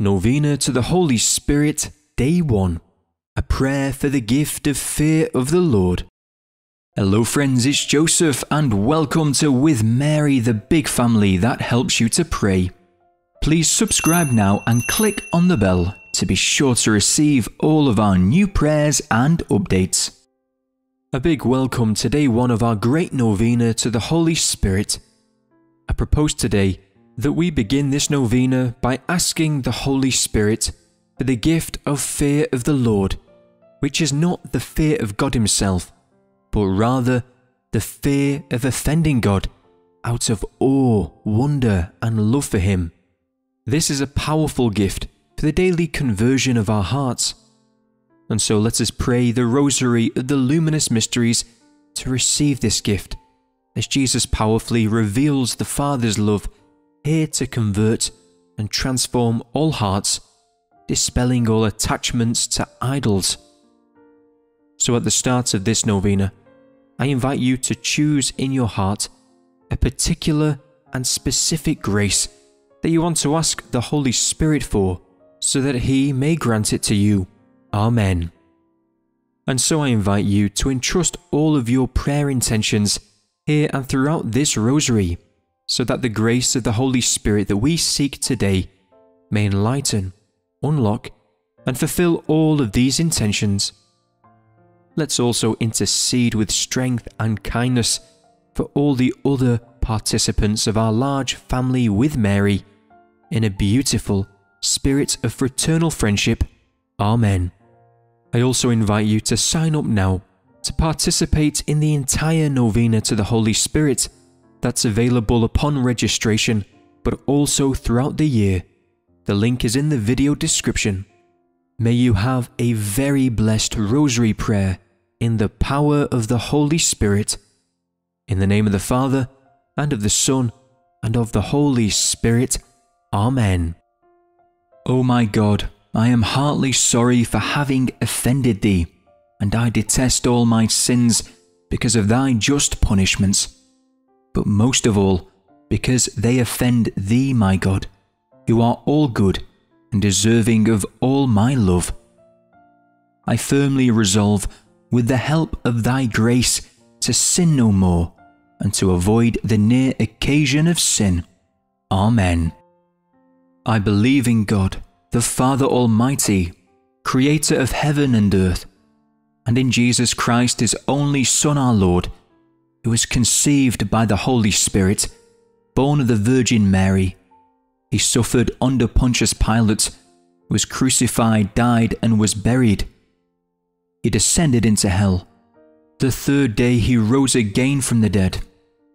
Novena to the Holy Spirit, Day 1. A prayer for the gift of fear of the Lord. Hello, friends, it's Joseph, and welcome to With Mary, the big family that helps you to pray. Please subscribe now and click on the bell to be sure to receive all of our new prayers and updates. A big welcome to day one of our great novena to the Holy Spirit. I propose today that we begin this novena by asking the Holy Spirit for the gift of fear of the Lord, which is not the fear of God Himself, but rather the fear of offending God out of awe, wonder, and love for Him. This is a powerful gift for the daily conversion of our hearts. And so let us pray the rosary of the luminous mysteries to receive this gift, as Jesus powerfully reveals the Father's love here to convert and transform all hearts, dispelling all attachments to idols. So at the start of this novena, I invite you to choose in your heart a particular and specific grace that you want to ask the Holy Spirit for so that He may grant it to you. Amen. And so I invite you to entrust all of your prayer intentions here and throughout this rosary, so that the grace of the Holy Spirit that we seek today may enlighten, unlock, and fulfill all of these intentions. Let's also intercede with strength and kindness for all the other participants of our large family with Mary in a beautiful spirit of fraternal friendship. Amen. I also invite you to sign up now to participate in the entire novena to the Holy Spirit that's available upon registration, but also throughout the year. The link is in the video description. May you have a very blessed rosary prayer in the power of the Holy Spirit. In the name of the Father, and of the Son, and of the Holy Spirit. Amen. O my God, I am heartily sorry for having offended thee, and I detest all my sins because of thy just punishments, but most of all because they offend thee, my God, who are all good and deserving of all my love. I firmly resolve, with the help of thy grace, to sin no more and to avoid the near occasion of sin. Amen. I believe in God, the Father Almighty, creator of heaven and earth, and in Jesus Christ, his only Son, our Lord, was conceived by the Holy Spirit, born of the Virgin Mary. He suffered under Pontius Pilate, was crucified, died, and was buried. He descended into hell. The third day he rose again from the dead.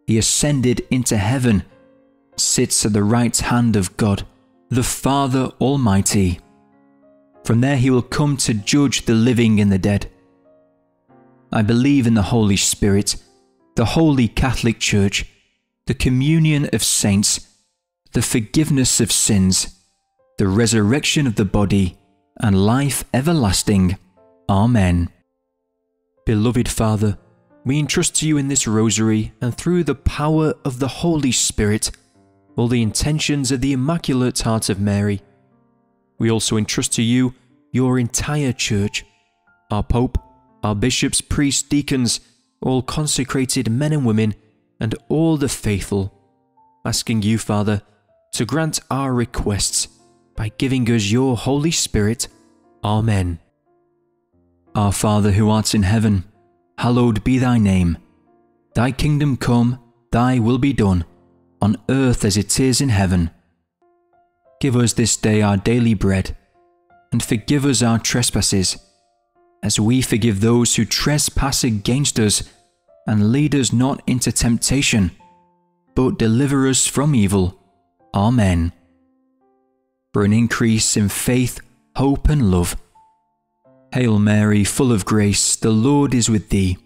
He ascended into heaven, sits at the right hand of God the Father Almighty. From there he will come to judge the living and the dead. I believe in the Holy Spirit, the Holy Catholic Church, the communion of saints, the forgiveness of sins, the resurrection of the body, and life everlasting. Amen. Beloved Father, we entrust to you in this rosary and through the power of the Holy Spirit all the intentions of the Immaculate Heart of Mary. We also entrust to you your entire church, our Pope, our bishops, priests, deacons, all consecrated men and women, and all the faithful, asking you, Father, to grant our requests by giving us your Holy Spirit. Amen. Our Father who art in heaven, hallowed be thy name. Thy kingdom come, thy will be done on earth as it is in heaven. Give us this day our daily bread, and forgive us our trespasses, as we forgive those who trespass against us, and lead us not into temptation, but deliver us from evil. Amen. For an increase in faith, hope, and love. Hail Mary, full of grace, the Lord is with thee.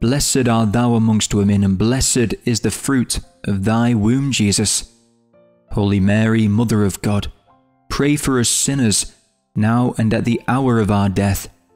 Blessed art thou amongst women, and blessed is the fruit of thy womb, Jesus. Holy Mary, Mother of God, pray for us sinners, now and at the hour of our death.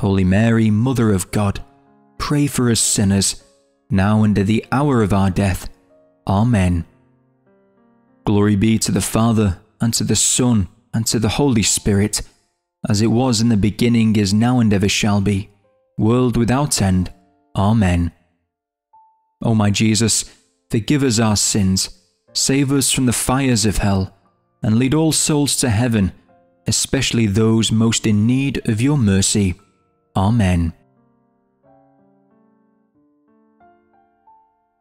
Holy Mary, Mother of God, pray for us sinners, now and at the hour of our death. Amen. Glory be to the Father, and to the Son, and to the Holy Spirit, as it was in the beginning, is now, and ever shall be, world without end. Amen. O my Jesus, forgive us our sins, save us from the fires of hell, and lead all souls to heaven, especially those most in need of your mercy. Amen.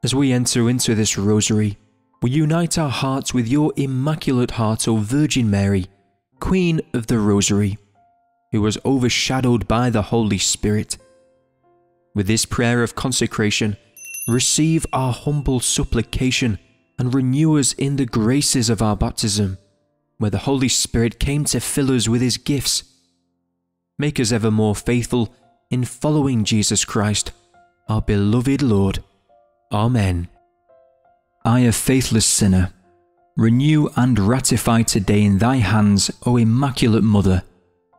As we enter into this rosary, we unite our hearts with your Immaculate Heart, O Virgin Mary, Queen of the Rosary, who was overshadowed by the Holy Spirit. With this prayer of consecration, receive our humble supplication and renew us in the graces of our baptism, where the Holy Spirit came to fill us with his gifts. Make us ever more faithful in following Jesus Christ, our beloved Lord. Amen. I, a faithless sinner, renew and ratify today in thy hands, O Immaculate Mother,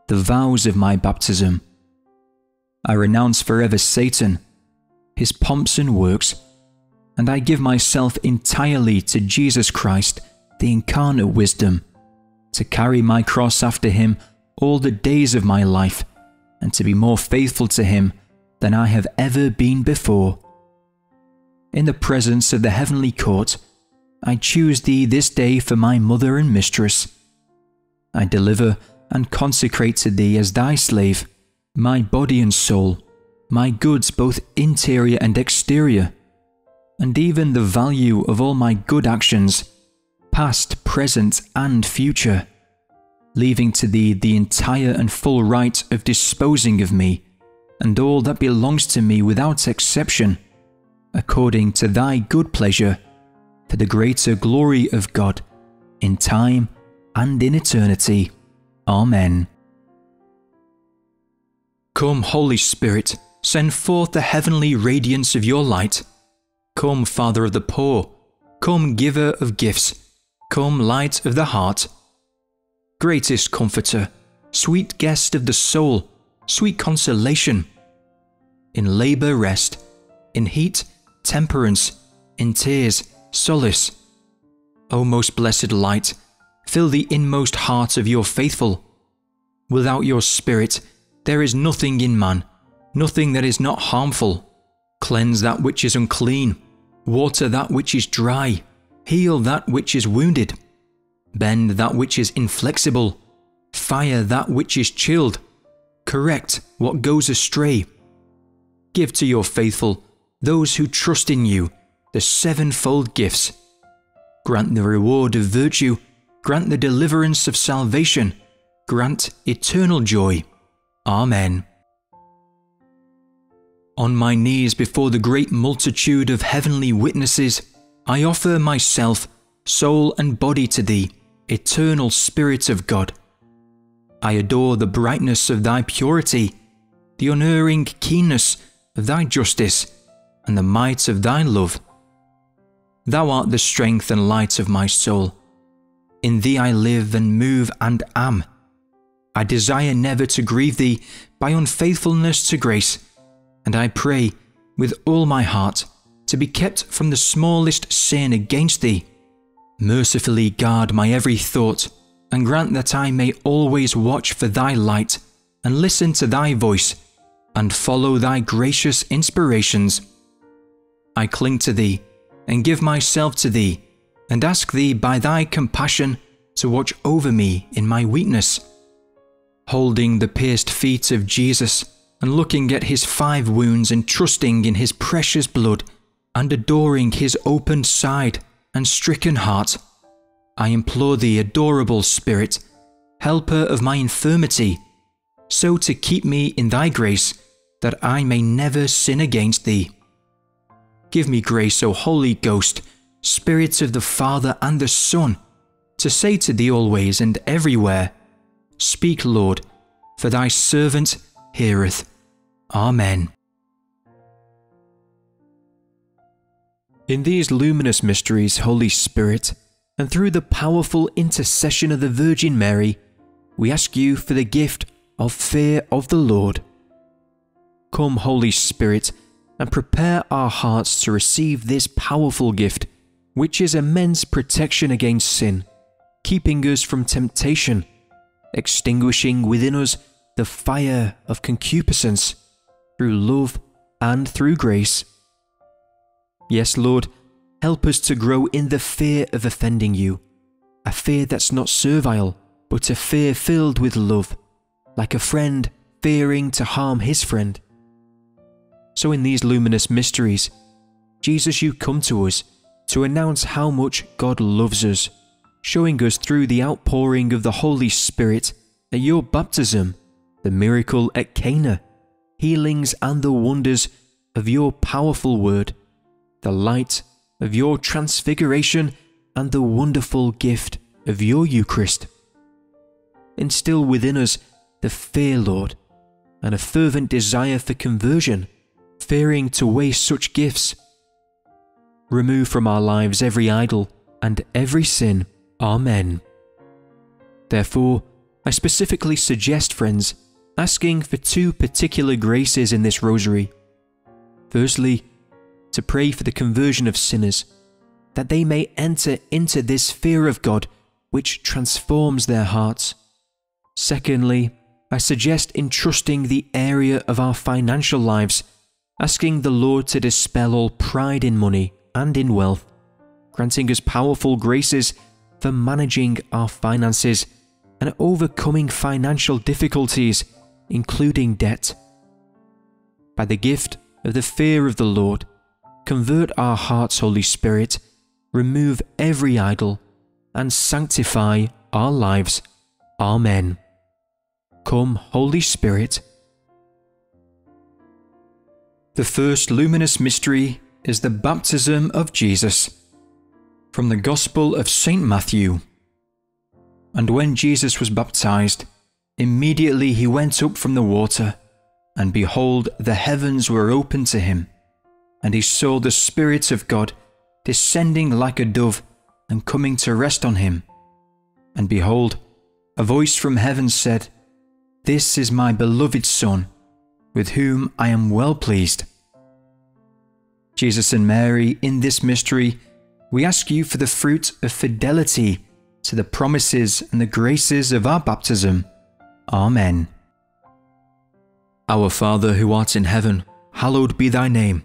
the vows of my baptism. I renounce forever Satan, his pomps and works, and I give myself entirely to Jesus Christ, the incarnate wisdom, to carry my cross after him all the days of my life, and to be more faithful to him than I have ever been before in the presence of the heavenly court, I choose thee this day for my mother and mistress. I deliver and consecrate to thee as thy slave my body and soul, my goods both interior and exterior, and even the value of all my good actions, past, present, and future, leaving to thee the entire and full right of disposing of me and all that belongs to me without exception according to thy good pleasure, for the greater glory of God, in time and in eternity. Amen. Come, Holy Spirit, send forth the heavenly radiance of your light. Come, Father of the poor, come, Giver of gifts, come, Light of the heart. Greatest Comforter, sweet Guest of the soul, sweet consolation. In labour, rest, in heat, temperance, in tears, solace. O most blessed light, fill the inmost heart of your faithful. Without your Spirit, there is nothing in man, nothing that is not harmful. Cleanse that which is unclean, water that which is dry, heal that which is wounded, bend that which is inflexible, fire that which is chilled, correct what goes astray. Give to your faithful those who trust in you the sevenfold gifts. Grant the reward of virtue, grant the deliverance of salvation, grant eternal joy. Amen. On my knees before the great multitude of heavenly witnesses, I offer myself, soul and body to Thee, eternal Spirit of God. I adore the brightness of Thy purity, the unerring keenness of Thy justice, and the might of thy love. Thou art the strength and light of my soul. In thee I live and move and am. I desire never to grieve thee by unfaithfulness to grace, and I pray with all my heart to be kept from the smallest sin against thee. Mercifully guard my every thought, and grant that I may always watch for thy light, and listen to thy voice, and follow thy gracious inspirations. I cling to thee, and give myself to thee, and ask thee by thy compassion to watch over me in my weakness. Holding the pierced feet of Jesus, and looking at his five wounds, and trusting in his precious blood, and adoring his opened side and stricken heart, I implore thee, adorable Spirit, helper of my infirmity, so to keep me in thy grace that I may never sin against thee. Give me grace, O Holy Ghost, Spirits of the Father and the Son, to say to thee always and everywhere, Speak, Lord, for thy servant heareth. Amen. In these luminous mysteries, Holy Spirit, and through the powerful intercession of the Virgin Mary, we ask you for the gift of fear of the Lord. Come, Holy Spirit, and prepare our hearts to receive this powerful gift, which is immense protection against sin, keeping us from temptation, extinguishing within us the fire of concupiscence through love and through grace. Yes, Lord, help us to grow in the fear of offending you, a fear that's not servile, but a fear filled with love, like a friend fearing to harm his friend. So, in these luminous mysteries, Jesus, you come to us to announce how much God loves us, showing us through the outpouring of the Holy Spirit at your baptism, the miracle at Cana, healings and the wonders of your powerful word, the light of your transfiguration, and the wonderful gift of your Eucharist. Instill within us the fear, Lord, and a fervent desire for conversion fearing to waste such gifts. Remove from our lives every idol and every sin. Amen. Therefore, I specifically suggest, friends, asking for two particular graces in this rosary. Firstly, to pray for the conversion of sinners, that they may enter into this fear of God which transforms their hearts. Secondly, I suggest entrusting the area of our financial lives asking the Lord to dispel all pride in money and in wealth, granting us powerful graces for managing our finances and overcoming financial difficulties, including debt. By the gift of the fear of the Lord, convert our hearts, Holy Spirit, remove every idol, and sanctify our lives. Amen. Come, Holy Spirit, the first luminous mystery is the baptism of Jesus. From the Gospel of St. Matthew. And when Jesus was baptized, immediately he went up from the water, and behold, the heavens were opened to him, and he saw the Spirit of God descending like a dove and coming to rest on him. And behold, a voice from heaven said, This is my beloved Son with whom I am well pleased. Jesus and Mary, in this mystery, we ask you for the fruit of fidelity to the promises and the graces of our baptism. Amen. Our Father who art in heaven, hallowed be thy name.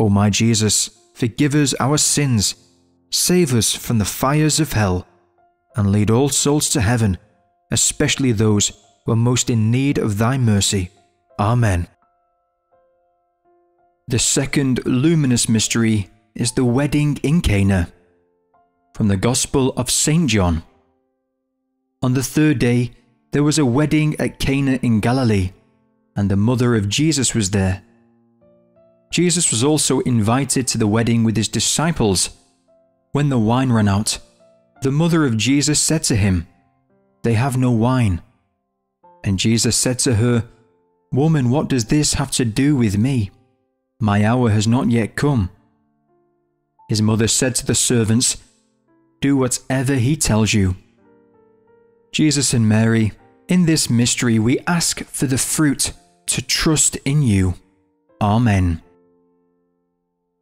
O my Jesus, forgive us our sins, save us from the fires of hell, and lead all souls to heaven, especially those who are most in need of thy mercy. Amen. The second luminous mystery is the wedding in Cana. From the Gospel of St. John. On the third day, there was a wedding at Cana in Galilee, and the mother of Jesus was there. Jesus was also invited to the wedding with his disciples. When the wine ran out, the mother of Jesus said to him, They have no wine. And Jesus said to her, Woman, what does this have to do with me? My hour has not yet come. His mother said to the servants, Do whatever he tells you. Jesus and Mary, in this mystery we ask for the fruit to trust in you. Amen.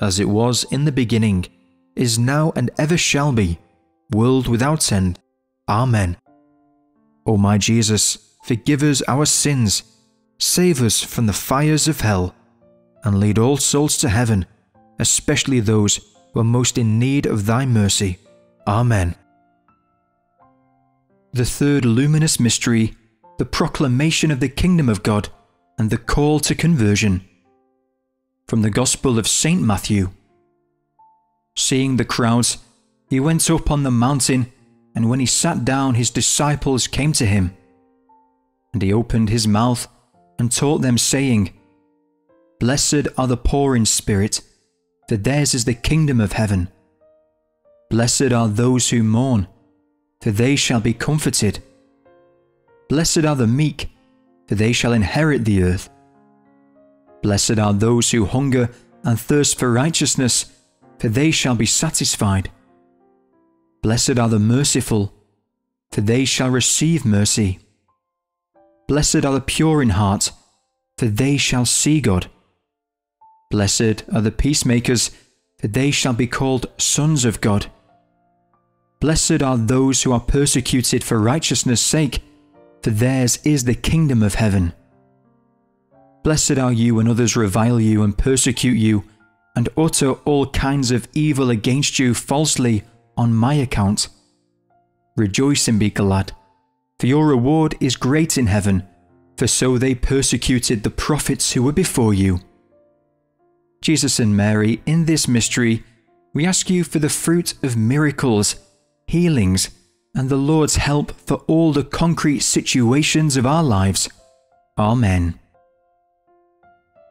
as it was in the beginning, is now, and ever shall be, world without end. Amen. O my Jesus, forgive us our sins, save us from the fires of hell, and lead all souls to heaven, especially those who are most in need of thy mercy. Amen. The third luminous mystery, the proclamation of the kingdom of God and the call to conversion. From the Gospel of St. Matthew. Seeing the crowds, he went up on the mountain, and when he sat down, his disciples came to him. And he opened his mouth and taught them, saying, Blessed are the poor in spirit, for theirs is the kingdom of heaven. Blessed are those who mourn, for they shall be comforted. Blessed are the meek, for they shall inherit the earth. Blessed are those who hunger and thirst for righteousness, for they shall be satisfied. Blessed are the merciful, for they shall receive mercy. Blessed are the pure in heart, for they shall see God. Blessed are the peacemakers, for they shall be called sons of God. Blessed are those who are persecuted for righteousness' sake, for theirs is the kingdom of heaven. Blessed are you when others revile you and persecute you, and utter all kinds of evil against you falsely on my account. Rejoice and be glad, for your reward is great in heaven, for so they persecuted the prophets who were before you. Jesus and Mary, in this mystery, we ask you for the fruit of miracles healings, and the Lord's help for all the concrete situations of our lives. Amen.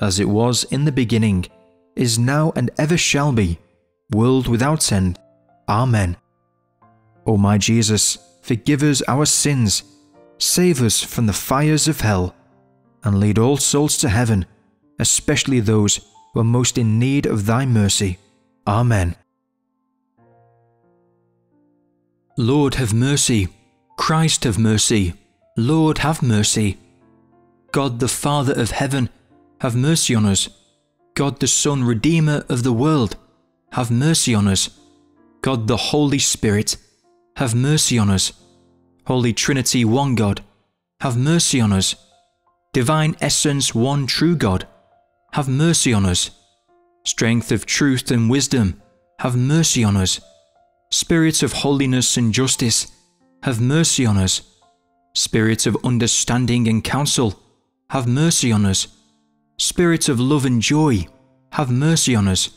as it was in the beginning, is now, and ever shall be, world without end. Amen. O my Jesus, forgive us our sins, save us from the fires of hell, and lead all souls to heaven, especially those who are most in need of thy mercy. Amen. Lord, have mercy. Christ, have mercy. Lord, have mercy. God, the Father of heaven, have mercy on us. God, the Son, Redeemer of the world, have mercy on us. God, the Holy Spirit, have mercy on us. Holy Trinity, one God, have mercy on us. Divine Essence, one true God, have mercy on us. Strength of truth and wisdom, have mercy on us. Spirit of holiness and justice, have mercy on us. Spirit of understanding and counsel, have mercy on us. Spirit of love and joy, have mercy on us.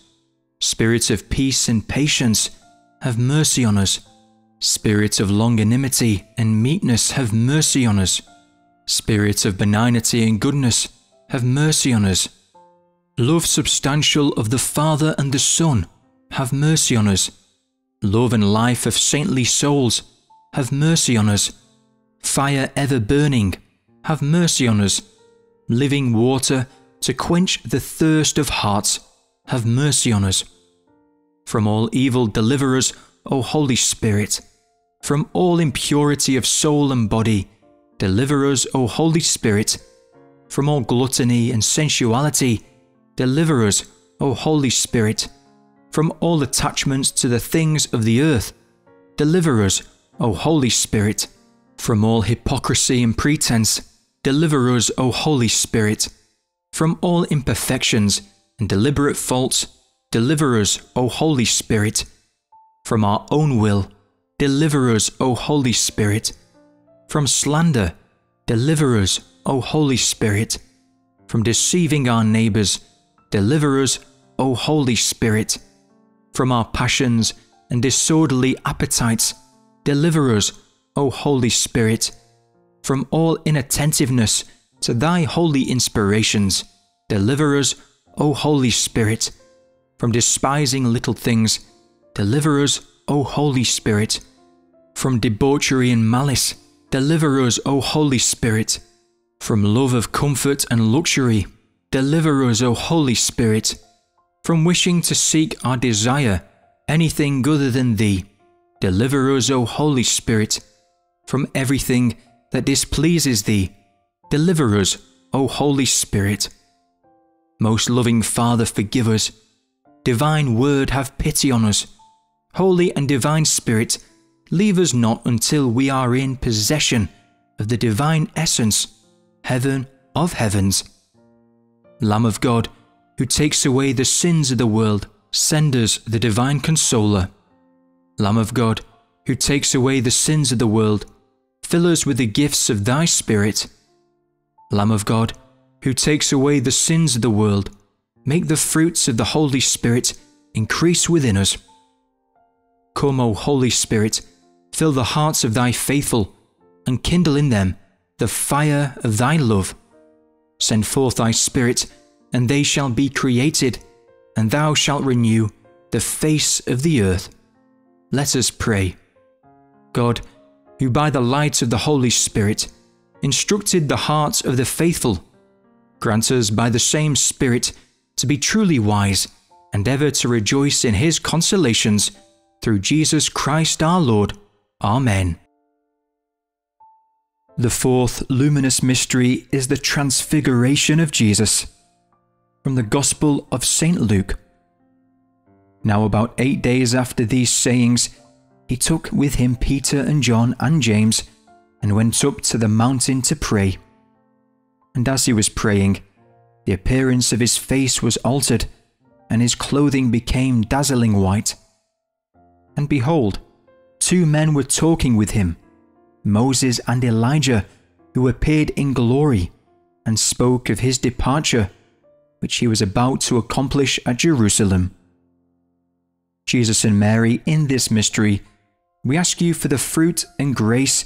Spirit of peace and patience, have mercy on us. Spirit of longanimity and meekness, have mercy on us. Spirit of benignity and goodness, have mercy on us. Love substantial of the Father and the Son, have mercy on us. Love and life of saintly souls, have mercy on us. Fire ever burning, have mercy on us. Living water to quench the thirst of hearts, have mercy on us. From all evil deliver us, O Holy Spirit. From all impurity of soul and body, deliver us, O Holy Spirit. From all gluttony and sensuality, deliver us, O Holy Spirit. From all attachments to the things of the earth, deliver us, O Holy Spirit. From all hypocrisy and pretense, deliver us, O Holy Spirit. From all imperfections and deliberate faults, deliver us, O Holy Spirit. From our own will, Deliver us, O Holy Spirit. From slander, deliver us, O Holy Spirit. From deceiving our neighbours, deliver us, O Holy Spirit. From our passions and disorderly appetites, deliver us, O Holy Spirit. From all inattentiveness to thy holy inspirations, deliver us, O Holy Spirit. From despising little things, deliver us, O Holy Spirit from debauchery and malice, deliver us, O Holy Spirit. From love of comfort and luxury, deliver us, O Holy Spirit. From wishing to seek our desire, anything other than Thee, deliver us, O Holy Spirit. From everything that displeases Thee, deliver us, O Holy Spirit. Most loving Father, forgive us. Divine Word, have pity on us. Holy and Divine Spirit, leave us not until we are in possession of the divine essence, heaven of heavens. Lamb of God, who takes away the sins of the world, send us the divine consoler. Lamb of God, who takes away the sins of the world, fill us with the gifts of thy Spirit. Lamb of God, who takes away the sins of the world, make the fruits of the Holy Spirit increase within us. Come, O Holy Spirit, Fill the hearts of thy faithful and kindle in them the fire of thy love. Send forth thy Spirit, and they shall be created, and thou shalt renew the face of the earth. Let us pray. God, who by the light of the Holy Spirit instructed the hearts of the faithful, grant us by the same Spirit to be truly wise and ever to rejoice in his consolations through Jesus Christ our Lord. Amen. The fourth luminous mystery is the Transfiguration of Jesus. From the Gospel of St. Luke. Now, about eight days after these sayings, he took with him Peter and John and James and went up to the mountain to pray. And as he was praying, the appearance of his face was altered, and his clothing became dazzling white. And behold, two men were talking with him, Moses and Elijah, who appeared in glory, and spoke of his departure, which he was about to accomplish at Jerusalem. Jesus and Mary, in this mystery, we ask you for the fruit and grace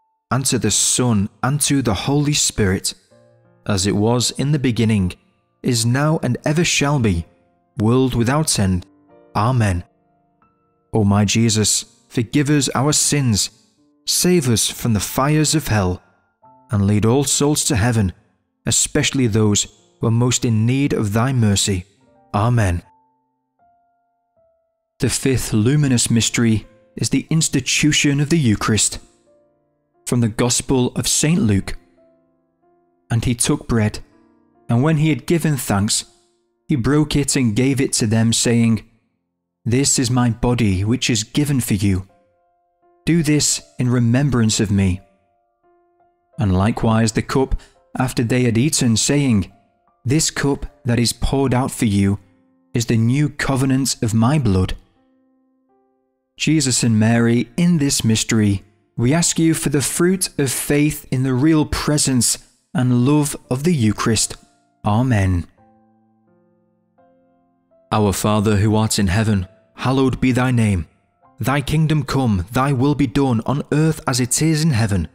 and to the Son, and to the Holy Spirit, as it was in the beginning, is now, and ever shall be, world without end. Amen. O my Jesus, forgive us our sins, save us from the fires of hell, and lead all souls to heaven, especially those who are most in need of thy mercy. Amen. The fifth luminous mystery is the institution of the Eucharist. From the Gospel of St. Luke. And he took bread, and when he had given thanks, he broke it and gave it to them, saying, This is my body which is given for you. Do this in remembrance of me. And likewise the cup after they had eaten, saying, This cup that is poured out for you is the new covenant of my blood. Jesus and Mary, in this mystery, we ask you for the fruit of faith in the real presence and love of the Eucharist. Amen. Our Father who art in heaven, hallowed be thy name. Thy kingdom come, thy will be done on earth as it is in heaven.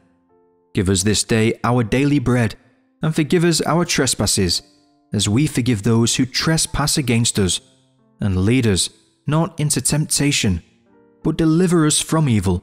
Give us this day our daily bread, and forgive us our trespasses, as we forgive those who trespass against us. And lead us not into temptation, but deliver us from evil.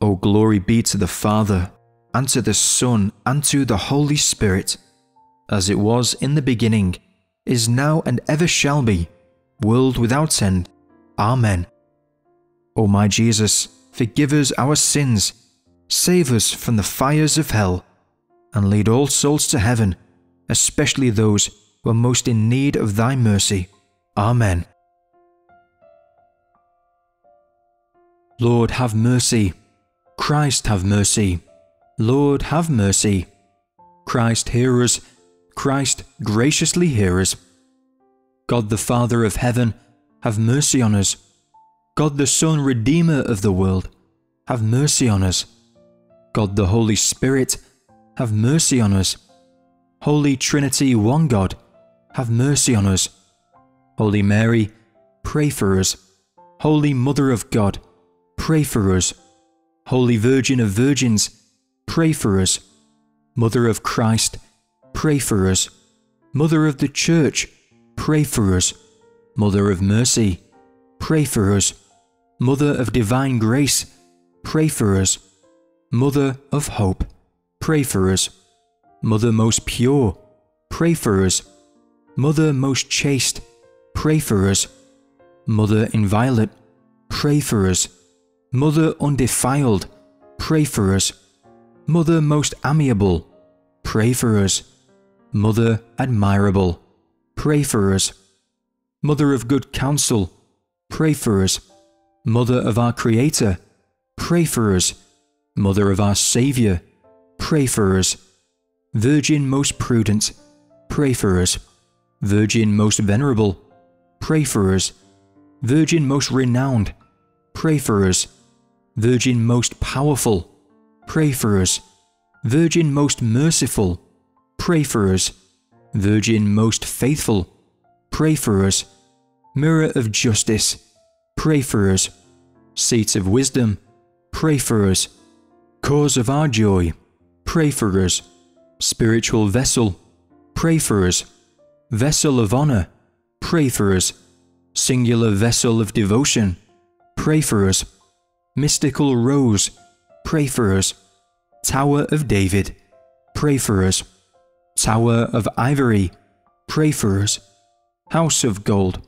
O glory be to the Father, and to the Son, and to the Holy Spirit, as it was in the beginning, is now, and ever shall be, world without end. Amen. O my Jesus, forgive us our sins, save us from the fires of hell, and lead all souls to heaven, especially those who are most in need of thy mercy. Amen. Lord, have mercy. Christ, have mercy. Lord, have mercy. Christ, hear us. Christ, graciously hear us. God the Father of heaven, have mercy on us. God the Son, Redeemer of the world, have mercy on us. God the Holy Spirit, have mercy on us. Holy Trinity, one God, have mercy on us. Holy Mary, pray for us. Holy Mother of God, pray for us. Holy Virgin of Virgins, pray for us. Mother of Christ, pray for us. Mother of the Church, pray for us. Mother of Mercy, pray for us. Mother of Divine Grace, pray for us. Mother of Hope, pray for us. Mother most pure, pray for us. Mother most chaste, pray for us. Mother inviolate, pray for us. Mother undefiled, pray for us. Mother most amiable, pray for us. Mother admirable, pray for us. Mother of good counsel, pray for us. Mother of our Creator, pray for us. Mother of our Saviour, pray for us. Virgin most prudent, pray for us. Virgin most venerable, pray for us. Virgin most renowned, pray for us. Virgin most powerful, pray for us. Virgin most merciful, pray for us. Virgin most faithful, pray for us. Mirror of justice, pray for us. Seat of wisdom, pray for us. Cause of our joy, pray for us. Spiritual vessel, pray for us. Vessel of honor, pray for us. Singular vessel of devotion, pray for us. Mystical rose, pray for us. Tower of David, pray for us. Tower of Ivory, pray for us. House of Gold,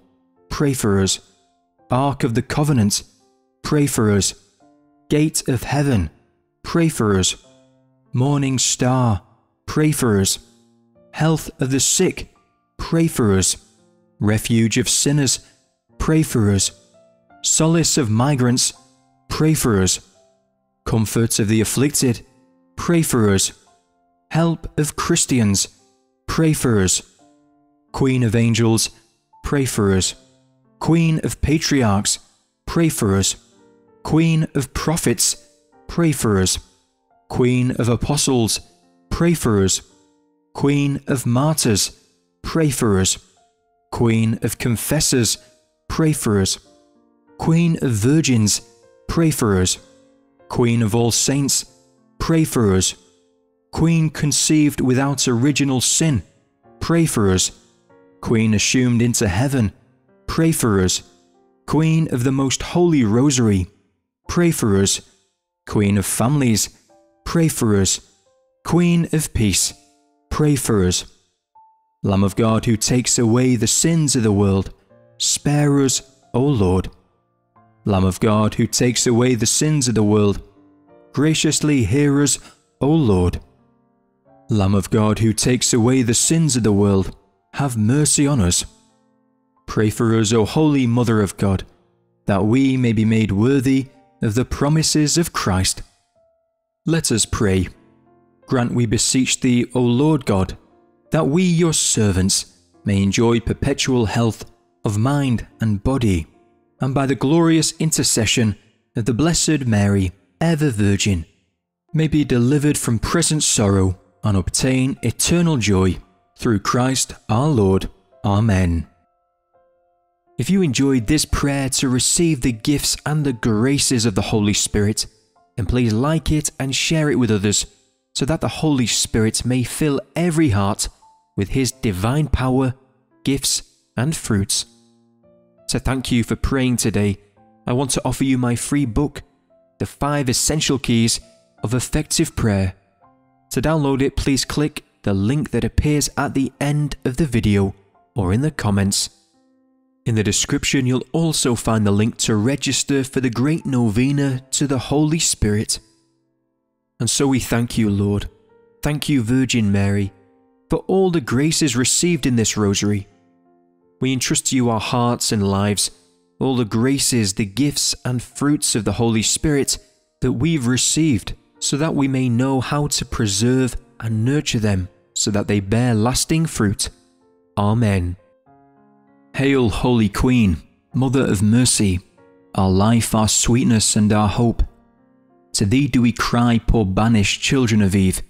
pray for us. Ark of the Covenant, pray for us. Gate of Heaven, pray for us. Morning Star, pray for us. Health of the sick, pray for us. Refuge of sinners, pray for us. Solace of migrants, pray for us. Comfort of the afflicted, pray for us. Help of Christians, pray for us. Queen of angels, pray for us. Queen of patriarchs, pray for us. Queen of prophets, pray for us. Queen of apostles, pray for us. Queen of martyrs, pray for us. Queen of confessors, pray for us. Queen of virgins, pray for us. Queen of all saints, pray for us. Queen conceived without original sin, pray for us. Queen assumed into heaven, pray for us. Queen of the most holy rosary, pray for us. Queen of families, pray for us. Queen of peace, pray for us. Lamb of God who takes away the sins of the world, spare us, O Lord. Lamb of God who takes away the sins of the world, graciously hear us, O Lord. Lamb of God who takes away the sins of the world, have mercy on us. Pray for us, O Holy Mother of God, that we may be made worthy of the promises of Christ. Let us pray. Grant, we beseech thee, O Lord God, that we, your servants, may enjoy perpetual health of mind and body, and by the glorious intercession of the Blessed Mary, ever Virgin, may be delivered from present sorrow and obtain eternal joy through Christ our Lord. Amen. If you enjoyed this prayer to receive the gifts and the graces of the Holy Spirit, then please like it and share it with others so that the Holy Spirit may fill every heart with His divine power, gifts, and fruits. So thank you for praying today. I want to offer you my free book, The Five Essential Keys of Effective Prayer. To download it, please click the link that appears at the end of the video or in the comments. In the description, you'll also find the link to register for the Great Novena to the Holy Spirit. And so we thank you, Lord. Thank you, Virgin Mary, for all the graces received in this rosary. We entrust to you our hearts and lives, all the graces, the gifts, and fruits of the Holy Spirit that we've received, so that we may know how to preserve and nurture them so that they bear lasting fruit. Amen. Hail, Holy Queen, Mother of Mercy, our life, our sweetness, and our hope. To thee do we cry, poor banished children of Eve.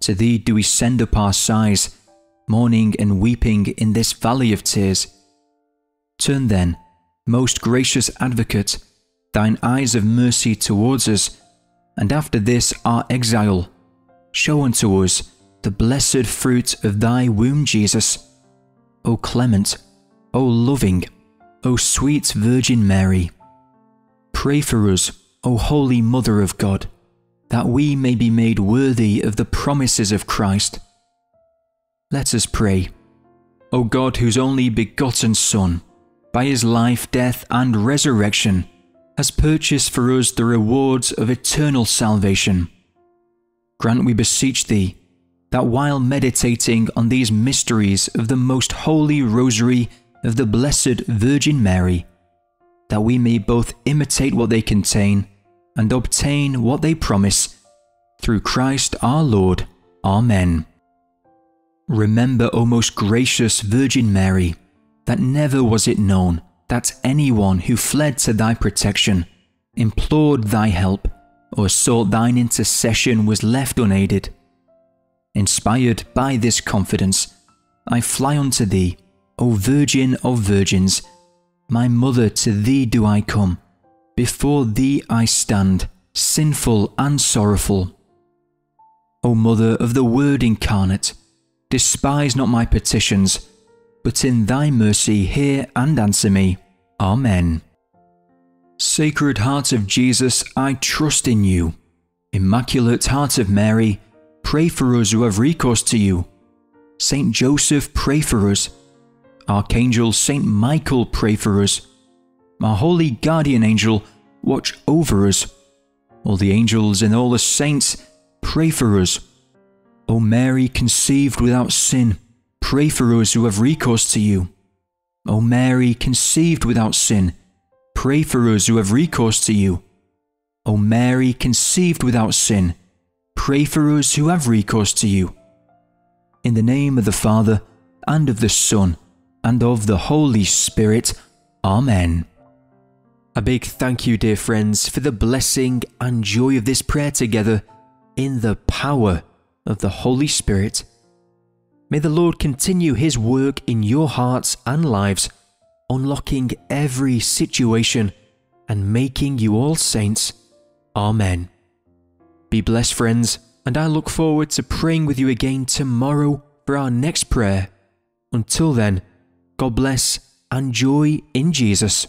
To thee do we send up our sighs, mourning and weeping in this valley of tears. Turn then, most gracious Advocate, thine eyes of mercy towards us, and after this our exile, show unto us the blessed fruit of thy womb, Jesus. O clement, O loving, O sweet Virgin Mary, pray for us, O Holy Mother of God, that we may be made worthy of the promises of Christ. Let us pray. O God, whose only begotten Son, by his life, death, and resurrection, has purchased for us the rewards of eternal salvation. Grant, we beseech thee, that while meditating on these mysteries of the most holy rosary of the Blessed Virgin Mary, that we may both imitate what they contain and obtain what they promise, through Christ our Lord. Amen. Remember, O most gracious Virgin Mary, that never was it known that anyone who fled to thy protection, implored thy help, or sought thine intercession was left unaided. Inspired by this confidence, I fly unto thee, O Virgin of Virgins, my Mother, to thee do I come, before thee I stand, sinful and sorrowful. O Mother of the Word incarnate, despise not my petitions, but in thy mercy hear and answer me. Amen. Sacred Heart of Jesus, I trust in you. Immaculate Heart of Mary, pray for us who have recourse to you. Saint Joseph, pray for us. Archangel Saint Michael, pray for us. My holy guardian angel, watch over us. All the angels and all the saints, pray for us. O Mary, conceived without sin, pray for us who have recourse to you. O Mary, conceived without sin, pray for us who have recourse to you. O Mary, conceived without sin, pray for us who have recourse to you. In the name of the Father, and of the Son, and of the Holy Spirit. Amen. A big thank you, dear friends, for the blessing and joy of this prayer together in the power of the Holy Spirit. May the Lord continue His work in your hearts and lives, unlocking every situation and making you all saints. Amen. Be blessed, friends, and I look forward to praying with you again tomorrow for our next prayer. Until then, God bless and joy in Jesus.